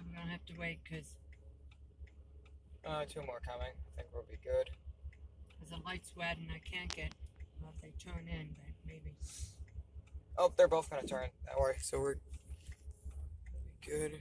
I'm gonna have to wait because Uh, two more coming. I think we'll be good. Cause the light's wet and I can't get. Well, if they turn in, but maybe. Oh, they're both gonna turn. Don't worry. So we're good.